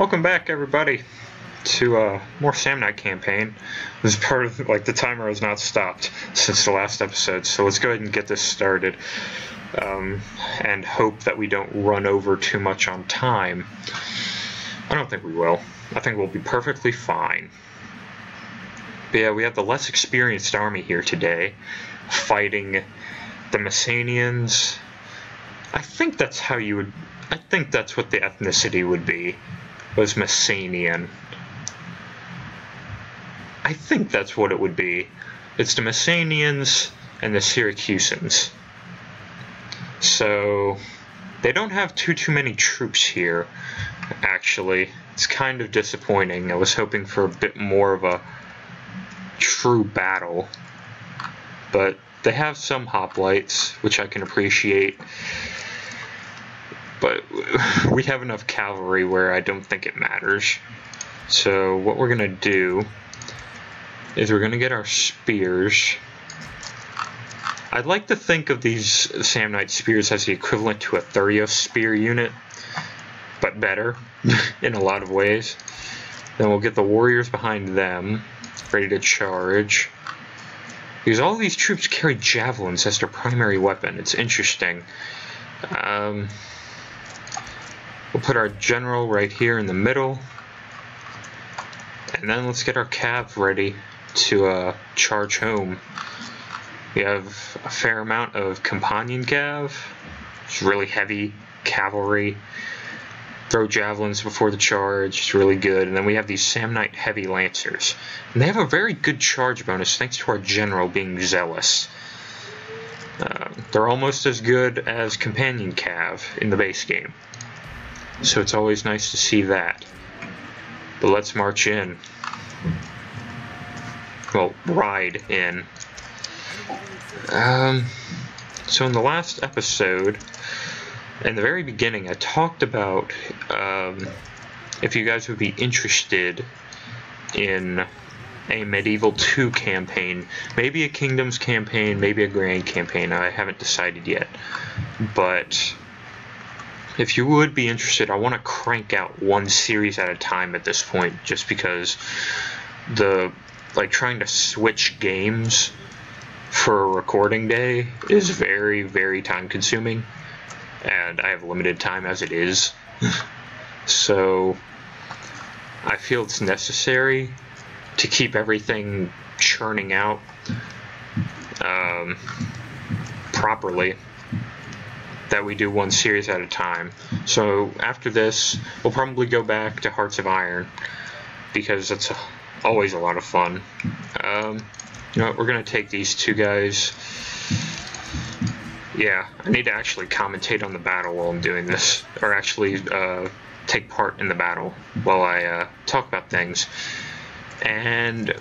Welcome back, everybody, to uh, more Samnite campaign. This is part of like the timer has not stopped since the last episode, so let's go ahead and get this started, um, and hope that we don't run over too much on time. I don't think we will. I think we'll be perfectly fine. But yeah, we have the less experienced army here today, fighting the Messenians. I think that's how you would. I think that's what the ethnicity would be was Messenian. I think that's what it would be. It's the Messenians and the Syracusans. So they don't have too too many troops here. Actually, it's kind of disappointing. I was hoping for a bit more of a true battle, but they have some hoplites, which I can appreciate we have enough cavalry where I don't think it matters. So what we're going to do is we're going to get our spears. I'd like to think of these Samnite spears as the equivalent to a Thureos spear unit, but better in a lot of ways. Then we'll get the warriors behind them, ready to charge. Because all these troops carry javelins as their primary weapon. It's interesting. Um, We'll put our general right here in the middle. And then let's get our cav ready to uh, charge home. We have a fair amount of companion cav. It's really heavy cavalry. Throw javelins before the charge. It's really good. And then we have these Samnite heavy lancers. And they have a very good charge bonus thanks to our general being zealous. Uh, they're almost as good as companion cav in the base game. So it's always nice to see that. But let's march in. Well, ride in. Um, so in the last episode, in the very beginning, I talked about um, if you guys would be interested in a Medieval 2 campaign. Maybe a Kingdoms campaign, maybe a Grand campaign. I haven't decided yet. But if you would be interested, I want to crank out one series at a time at this point, just because the like trying to switch games for a recording day is very very time consuming, and I have limited time as it is. so I feel it's necessary to keep everything churning out um, properly that we do one series at a time. So after this, we'll probably go back to Hearts of Iron because it's always a lot of fun. Um, you know what, we're going to take these two guys. Yeah, I need to actually commentate on the battle while I'm doing this, or actually uh, take part in the battle while I uh, talk about things. And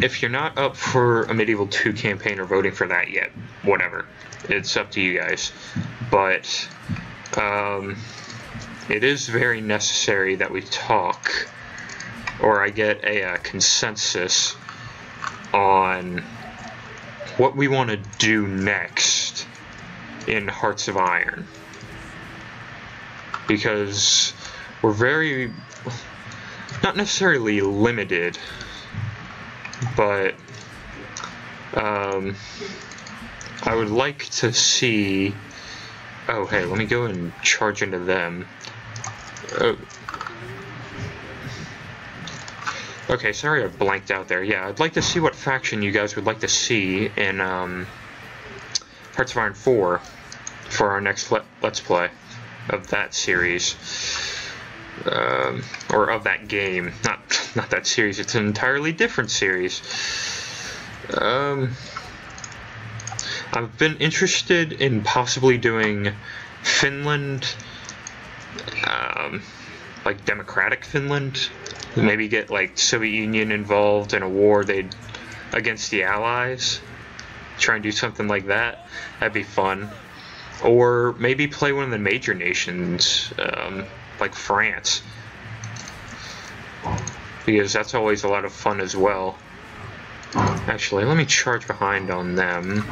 if you're not up for a Medieval 2 campaign or voting for that yet, whatever. It's up to you guys. But um, it is very necessary that we talk, or I get a, a consensus on what we want to do next in Hearts of Iron. Because we're very, not necessarily limited but um, I would like to see. Oh, hey, let me go and charge into them. Oh. Okay, sorry I blanked out there. Yeah, I'd like to see what faction you guys would like to see in um, Hearts of Iron 4 for our next Let's Play of that series. Um, or of that game. Not not that series. It's an entirely different series. Um, I've been interested in possibly doing Finland, um, like democratic Finland. Maybe get like Soviet Union involved in a war they'd against the Allies. Try and do something like that. That'd be fun. Or maybe play one of the major nations, um, like France because that's always a lot of fun as well. Actually, let me charge behind on them.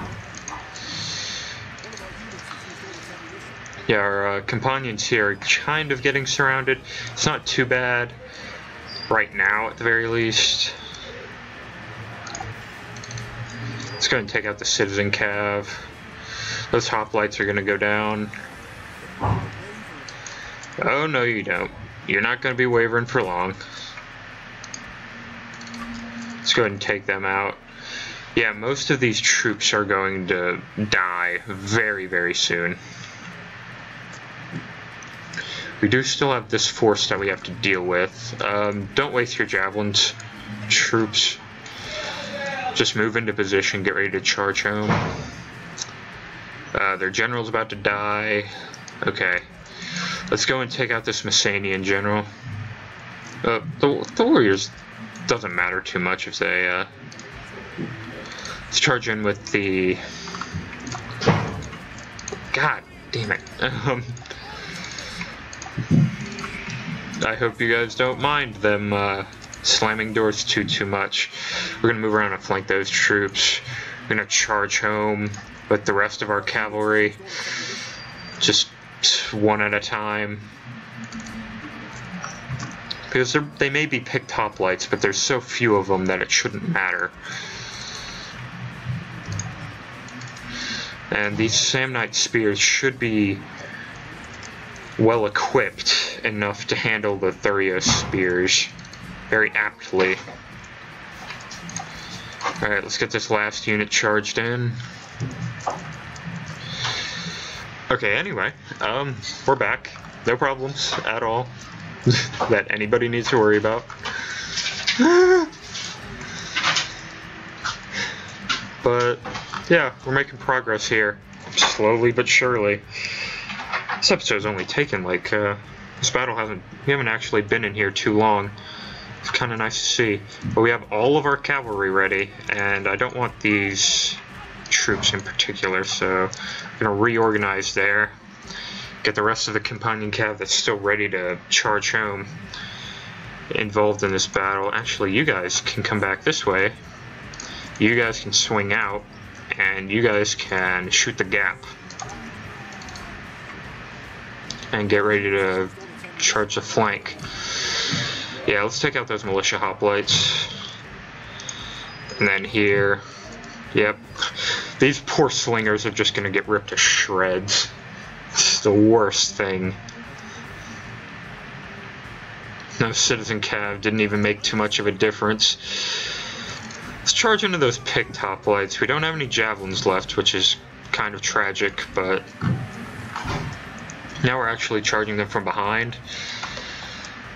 Yeah, our uh, companions here are kind of getting surrounded. It's not too bad right now, at the very least. Let's go and take out the citizen cav. Those hoplites are going to go down. Oh, no you don't. You're not going to be wavering for long. Let's go ahead and take them out. Yeah, most of these troops are going to die very, very soon. We do still have this force that we have to deal with. Um, don't waste your javelins, troops. Just move into position, get ready to charge home. Uh, their general's about to die. Okay. Let's go and take out this Messenian general. Uh, the, the Warriors doesn't matter too much if they, uh, Let's charge in with the... God damn it. Um, I hope you guys don't mind them uh, slamming doors too, too much. We're to move around and flank those troops. We're to charge home with the rest of our cavalry. Just one at a time. Because they may be picked hoplites, but there's so few of them that it shouldn't matter. And these Samnite spears should be well equipped enough to handle the Thureos spears very aptly. Alright, let's get this last unit charged in. Okay, anyway, um, we're back. No problems at all that anybody needs to worry about. but yeah, we're making progress here. Slowly but surely. This episode's only taken like, uh, this battle hasn't, we haven't actually been in here too long. It's kind of nice to see. But we have all of our cavalry ready, and I don't want these troops in particular, so I'm to reorganize there. Get the rest of the companion cav that's still ready to charge home involved in this battle. Actually, you guys can come back this way. You guys can swing out and you guys can shoot the gap and get ready to charge the flank. Yeah, let's take out those militia hoplites. And then here, yep, these poor slingers are just going to get ripped to shreds. It's the worst thing. No citizen cav didn't even make too much of a difference. Let's charge into those picked lights. We don't have any javelins left, which is kind of tragic, but now we're actually charging them from behind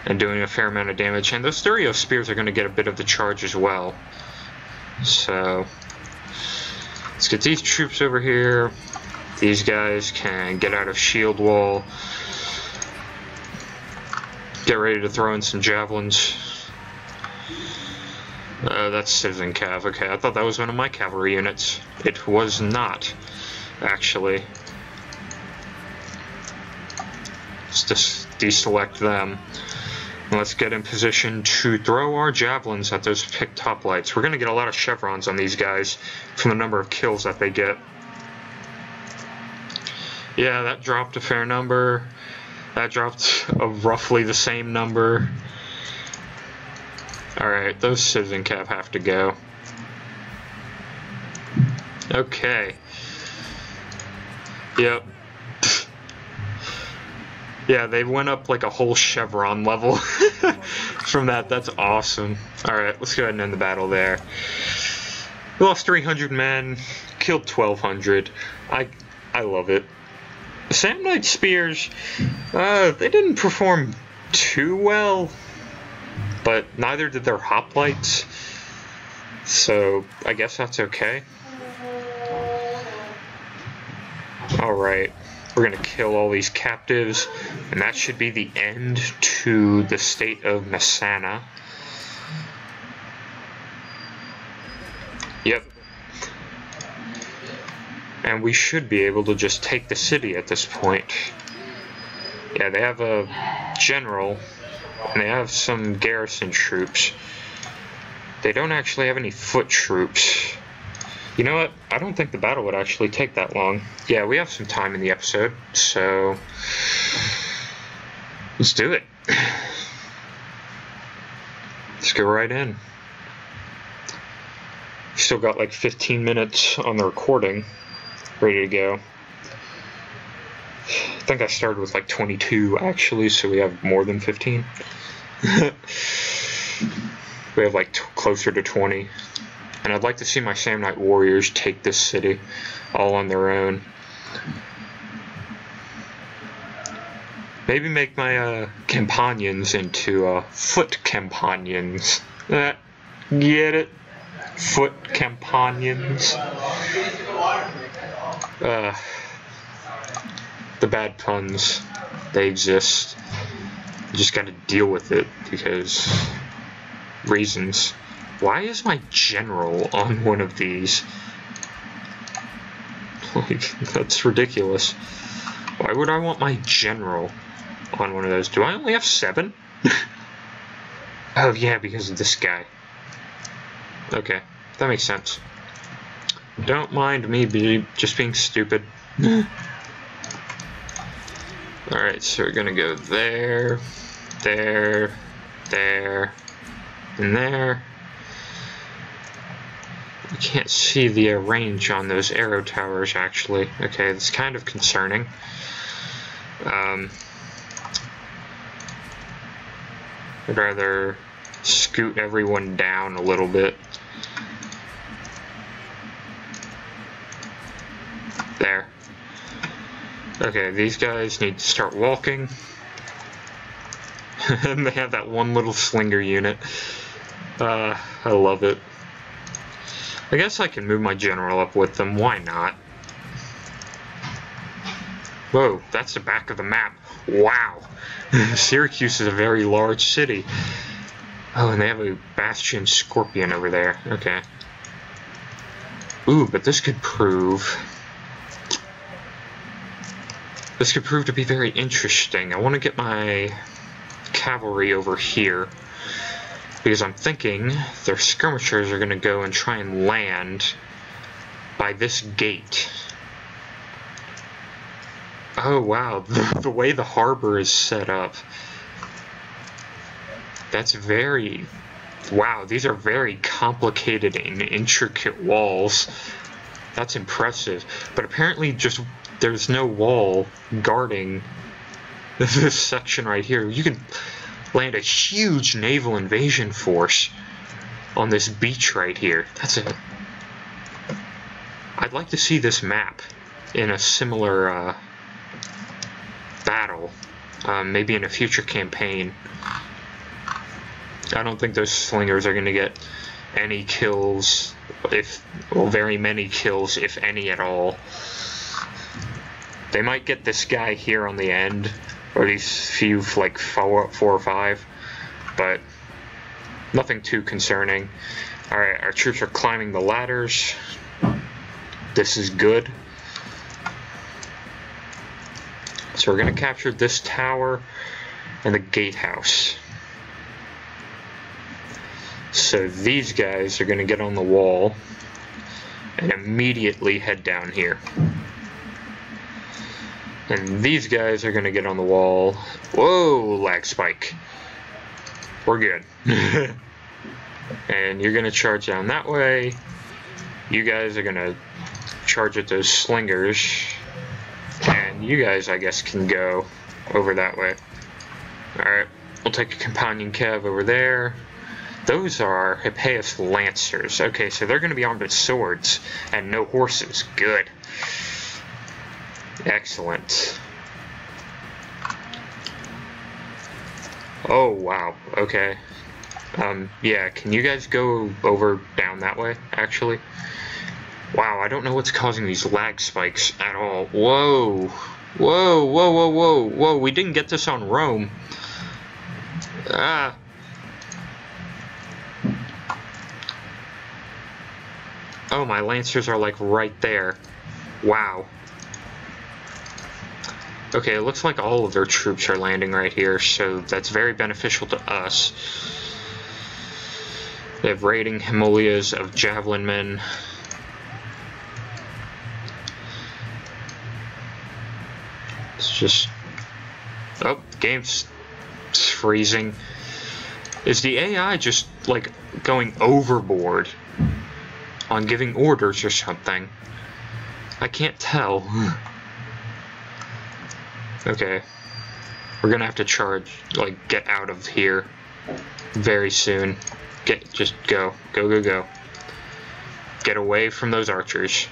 and doing a fair amount of damage. And those Thureos spears are going to get a bit of the charge as well. So let's get these troops over here. These guys can get out of shield wall. Get ready to throw in some javelins. Uh, that's Citizen Cav. Okay, I thought that was one of my cavalry units. It was not, actually. Let's just deselect them. let's get in position to throw our javelins at those picked hoplites. We're going to get a lot of chevrons on these guys from the number of kills that they get. Yeah, that dropped a fair number. That dropped a roughly the same number. Alright, those Citizen cav have to go. Okay. Yep. Yeah, they went up like a whole chevron level from that. That's awesome. Alright, let's go ahead and end the battle there. We lost 300 men, killed 1,200. I, I love it. Samnite Spears, uh, they didn't perform too well but neither did their hoplites. So I guess that's okay. Alright, we're gonna kill all these captives, and that should be the end to the state of Messana. Yep. And we should be able to just take the city at this point. Yeah, they have a general and they have some garrison troops. They don't actually have any foot troops. You know what? I don't think the battle would actually take that long. Yeah, we have some time in the episode, so let's do it. Let's go right in. Still got like 15 minutes on the recording, ready to go. I think I started with like 22 actually, so we have more than 15. we have like closer to 20. And I'd like to see my Samnite Warriors take this city all on their own. Maybe make my uh, companions into uh, foot companions. Uh, get it? Foot companions. Uh, the bad puns, they exist. You just gotta deal with it because reasons. Why is my general on one of these? Like, that's ridiculous. Why would I want my general on one of those. Do I only have seven? oh, yeah, because of this guy. Okay, that makes sense. Don't mind me be just being stupid. Alright, so we're gonna go there, there, there, and there. You can't see the range on those arrow towers, actually. Okay, that's kind of concerning. Um, I'd rather scoot everyone down a little bit. There. Okay, these guys need to start walking. and they have that one little slinger unit. Uh, I love it. I guess I can move my general up with them. Why not? Whoa, that's the back of the map. Wow. Syracuse is a very large city. Oh, and they have a Bastion Scorpion over there. Okay. Ooh, but this could prove... This could prove to be very interesting. I want to get my cavalry over here. Because I'm thinking their skirmishers are going to go and try and land by this gate. Oh wow, the, the way the harbor is set up. That's very... Wow, these are very complicated and intricate walls. That's impressive. But apparently just there's no wall guarding this section right here. You can land a huge naval invasion force on this beach right here. That's a... I'd like to see this map in a similar uh, battle, um, maybe in a future campaign. I don't think those slingers are going to get any kills, if well, very many kills, if any at all. They might get this guy here on the end, or at these few, like four, four or five, but nothing too concerning. Alright, our troops are climbing the ladders. This is good. So we're going to capture this tower and the gatehouse. So these guys are going to get on the wall and immediately head down here. And these guys are going to get on the wall. Whoa, lag spike. We're good. and you're going to charge down that way. You guys are going to charge at those slingers And you guys, I guess, can go over that way. Alright, we'll take a companion cav over there. Those are Hippeus Lancers. Okay, so they're going to be armed with swords and no horses. Good. Excellent. Oh, wow. Okay. Um, yeah, can you guys go over down that way, actually? Wow, I don't know what's causing these lag spikes at all. Whoa. Whoa, whoa, whoa, whoa, whoa. We didn't get this on Rome. Ah. Oh, my Lancers are like right there. Wow. Okay, it looks like all of their troops are landing right here, so that's very beneficial to us. They have raiding Himalayas of javelin men. It's just... Oh, game's freezing. Is the AI just, like, going overboard on giving orders or something? I can't tell. Hmm okay. We're gonna have to charge, like, get out of here very soon. Get, just go. Go, go, go. Get away from those archers.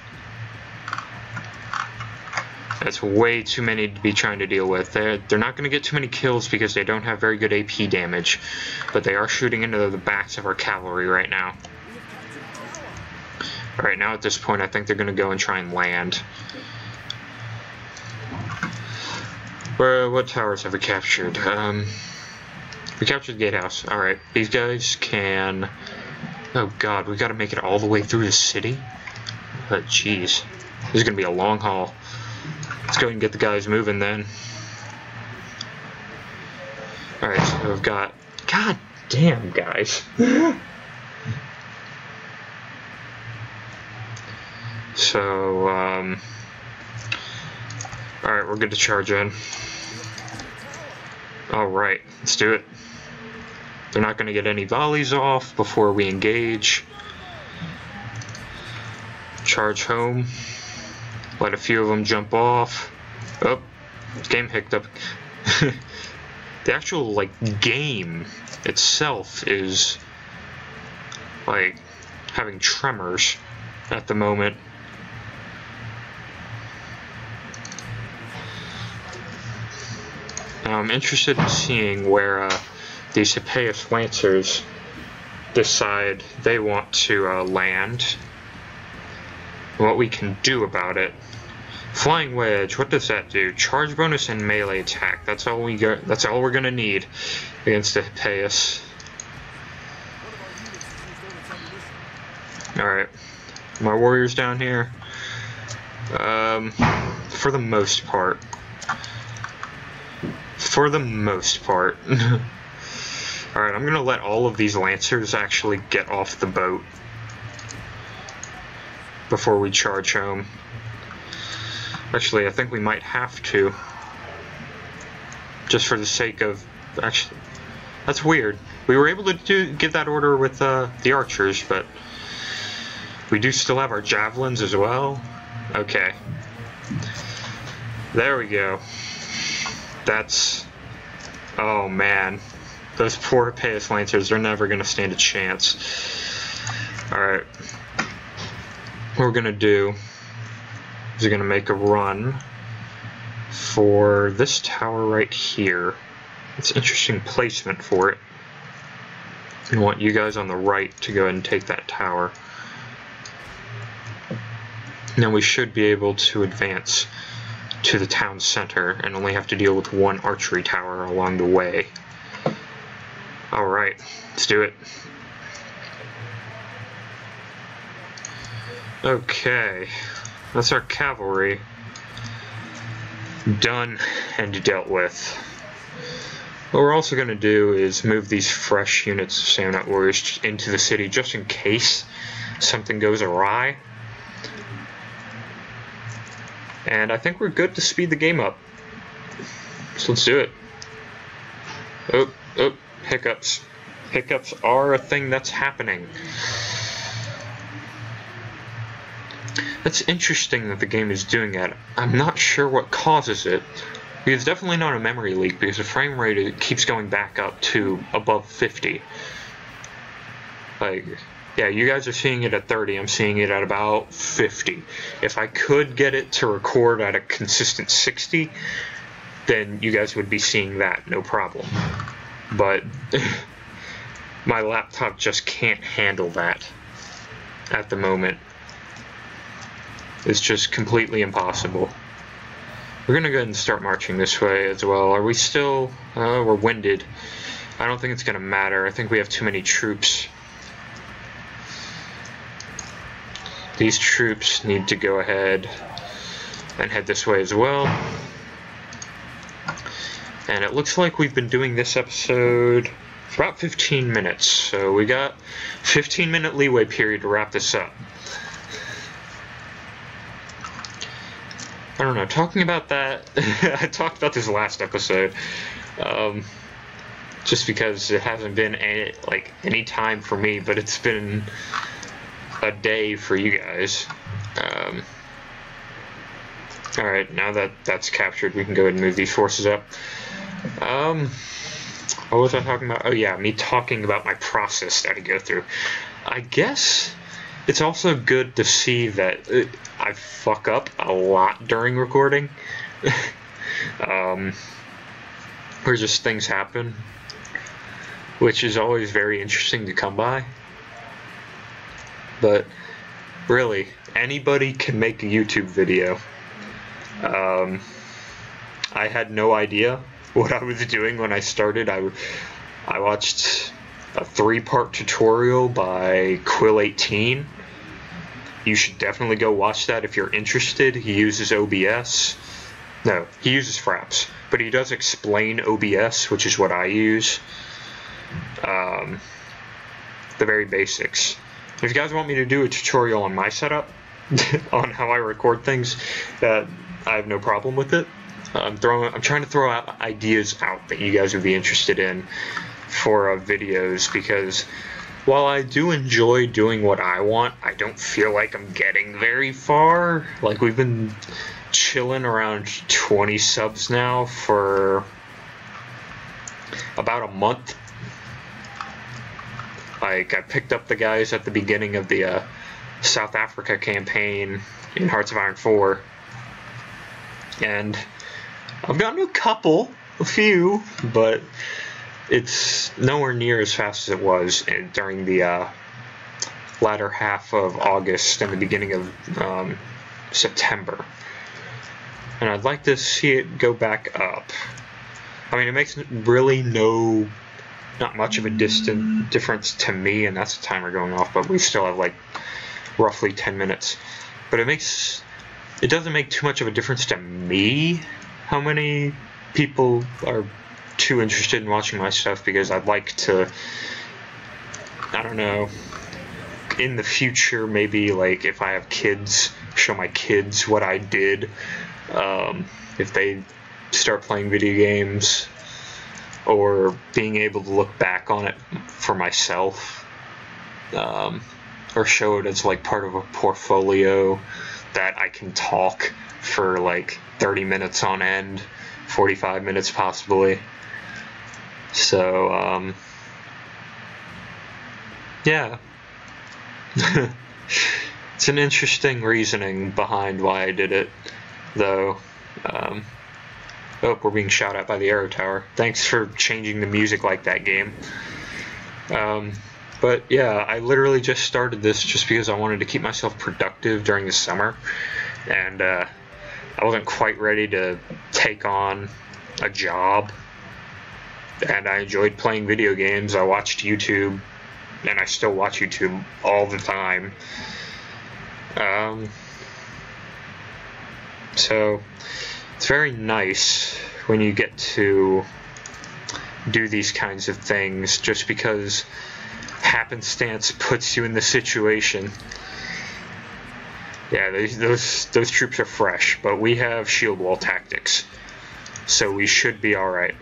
That's way too many to be trying to deal with. They're, they're not going to get too many kills because they don't have very good AP damage. But they are shooting into the backs of our cavalry right now. Alright, now at this point I think they're going to go and try and land. Where, what towers have we captured? Um, we captured gatehouse. Alright, these guys can... Oh god, we gotta make it all the way through the city? But jeez. This is gonna be a long haul. Let's go and get the guys moving then. Alright, so we've got... God damn, guys. so, um... Alright, we're good to charge in. Alright, let's do it. They're not going to get any volleys off before we engage. Charge home. Let a few of them jump off. Oh, game hicked up. the actual, like, game itself is, like, having tremors at the moment. Now, I'm interested in seeing where uh, these Hippeus Lancers decide they want to uh, land what we can do about it. Flying Wedge, what does that do? Charge bonus and melee attack. That's all we got. That's all we're gonna need against the. Alright. My warriors down here. Um, for the most part. For the most part. Alright, I'm gonna let all of these Lancers actually get off the boat before we charge home. Actually, I think we might have to. Just for the sake of... Actually, that's weird. We were able to do, give that order with uh, the archers, but... We do still have our javelins as well? Okay. There we go. That's... Oh, man. Those poor Hippeus Lancers, they're never going to stand a chance. Alright. What we're going to do is we're going to make a run for this tower right here. It's interesting placement for it. I want you guys on the right to go ahead and take that tower. Now we should be able to advance to the town center and only have to deal with one archery tower along the way. Alright, let's do it. Okay, that's our cavalry done and dealt with. What we're also going to do is move these fresh units of Samnite Warriors into the city just in case something goes awry. And I think we're good to speed the game up. So let's do it. Oh, oh, hiccups. Hiccups are a thing that's happening. That's interesting that the game is doing that. I'm not sure what causes it. It's definitely not a memory leak because the frame rate keeps going back up to above 50. Like, yeah, you guys are seeing it at 30. I'm seeing it at about 50. If I could get it to record at a consistent 60, then you guys would be seeing that, no problem. But my laptop just can't handle that at the moment. It's just completely impossible. We're gonna go ahead and start marching this way as well. Are we still... Uh, we're winded. I don't think it's gonna matter. I think we have too many troops. These troops need to go ahead and head this way as well. And it looks like we've been doing this episode for about 15 minutes. So we got 15 minute leeway period to wrap this up. I don't know. Talking about that, I talked about this last episode. Um, just because it hasn't been any, like any time for me, but it's been a day for you guys. Um, all right, now that that's captured, we can go ahead and move these forces up. Um, what was I talking about? Oh yeah, me talking about my process that I go through. I guess it's also good to see that uh, I fuck up a lot during recording. um, where just things happen, which is always very interesting to come by. But really, anybody can make a YouTube video. Um, I had no idea what I was doing when I started. I, I watched a three-part tutorial by Quill18. You should definitely go watch that if you're interested. He uses OBS. No, he uses Fraps, but he does explain OBS, which is what I use. Um, the very basics. If you guys want me to do a tutorial on my setup, on how I record things, that I have no problem with it. I'm throwing. I'm trying to throw out ideas out that you guys would be interested in for uh, videos because while I do enjoy doing what I want, I don't feel like I'm getting very far. Like we've been chilling around 20 subs now for about a month. Like I picked up the guys at the beginning of the uh, South Africa campaign in Hearts of Iron 4, and I've gotten a couple, a few, but it's nowhere near as fast as it was during the uh, latter half of August and the beginning of um, September. And I'd like to see it go back up. I mean, it makes really no, not much of a distant difference to me, and that's the timer going off, but we still have like roughly 10 minutes. But it makes, it doesn't make too much of a difference to me how many people are too interested in watching my stuff because I'd like to, I don't know, in the future, maybe like if I have kids, show my kids what I did. Um, if they start playing video games, or being able to look back on it for myself, um, or show it as like part of a portfolio that I can talk for like 30 minutes on end, 45 minutes possibly. So, um, yeah. it's an interesting reasoning behind why I did it, though. Um, oh, we're being shot at by the arrow tower. Thanks for changing the music like that game. Um, but yeah, I literally just started this just because I wanted to keep myself productive during the summer, and uh, I wasn't quite ready to take on a job. And I enjoyed playing video games. I watched YouTube, and I still watch YouTube all the time. Um, so it's very nice when you get to do these kinds of things just because happenstance puts you in the situation yeah, those, those those troops are fresh, but we have shield wall tactics, so we should be all right.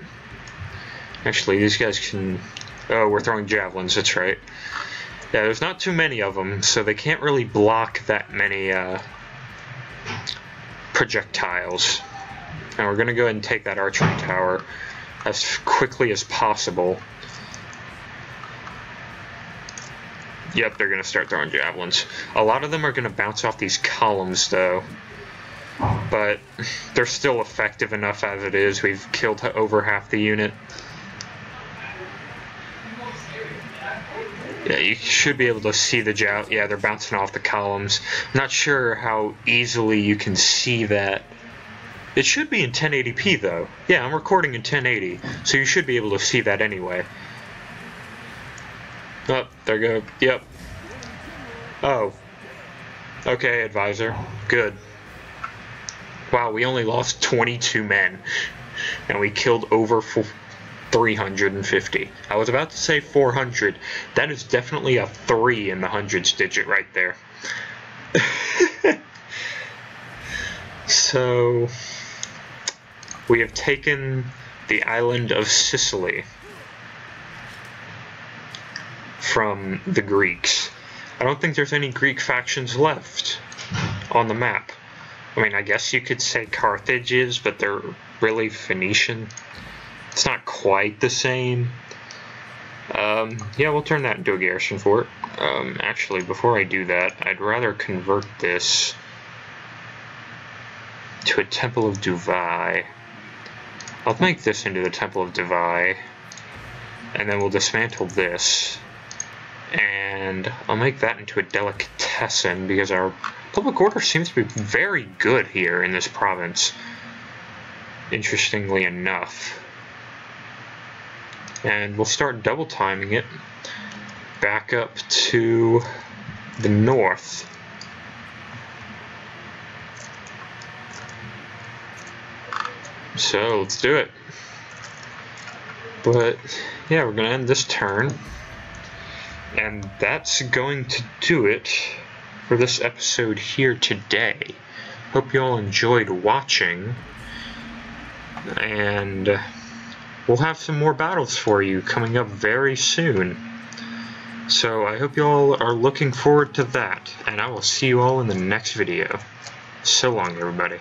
Actually, these guys can. Oh, we're throwing javelins. That's right. Yeah, there's not too many of them, so they can't really block that many uh, projectiles. And we're gonna go ahead and take that archery tower as quickly as possible. Yep, they're going to start throwing javelins. A lot of them are going to bounce off these columns, though. But they're still effective enough as it is. We've killed over half the unit. Yeah, you should be able to see the jav. Yeah, they're bouncing off the columns. I'm not sure how easily you can see that. It should be in 1080p, though. Yeah, I'm recording in 1080, so you should be able to see that anyway. Oh, there you go. Yep. Oh. Okay, advisor. Good. Wow, we only lost 22 men. And we killed over 350. I was about to say 400. That is definitely a 3 in the hundreds digit right there. So, we have taken the island of Sicily from the Greeks. I don't think there's any Greek factions left on the map. I mean, I guess you could say Carthage is, but they're really Phoenician. It's not quite the same. Um, yeah, we'll turn that into a garrison fort. Um, actually, before I do that, I'd rather convert this to a Temple of Duvai. I'll make this into the Temple of Devi, and then we'll dismantle this, and I'll make that into a Delicatessen, because our public order seems to be very good here in this province, interestingly enough. And we'll start double timing it back up to the north. So let's do it. But yeah, we're going to end this turn. And that's going to do it for this episode here today. Hope you all enjoyed watching. And uh, we'll have some more battles for you coming up very soon. So I hope you all are looking forward to that. And I will see you all in the next video. So long, everybody.